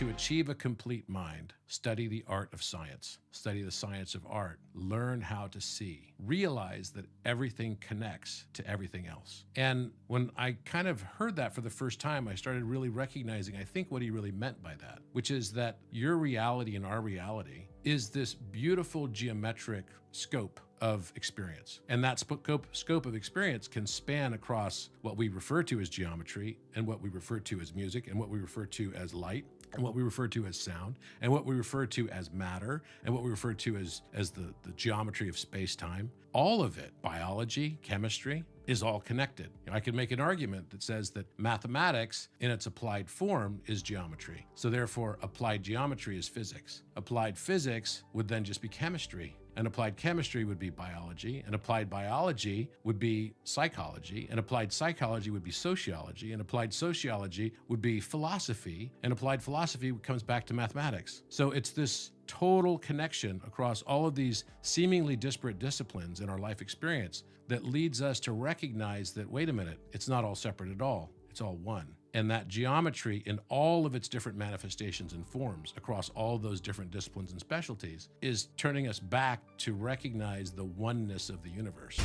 To achieve a complete mind, study the art of science, study the science of art, learn how to see, realize that everything connects to everything else. And when I kind of heard that for the first time, I started really recognizing, I think, what he really meant by that, which is that your reality and our reality is this beautiful geometric scope of experience. And that scope, scope of experience can span across what we refer to as geometry and what we refer to as music and what we refer to as light and what we refer to as sound and what we refer to as matter and what we refer to as, as the, the geometry of space-time. All of it, biology, chemistry, is all connected. You know, I could make an argument that says that mathematics in its applied form is geometry. So therefore, applied geometry is physics. Applied physics would then just be chemistry. And applied chemistry would be biology, and applied biology would be psychology, and applied psychology would be sociology, and applied sociology would be philosophy, and applied philosophy comes back to mathematics. So it's this total connection across all of these seemingly disparate disciplines in our life experience that leads us to recognize that, wait a minute, it's not all separate at all, it's all one. And that geometry in all of its different manifestations and forms across all those different disciplines and specialties is turning us back to recognize the oneness of the universe.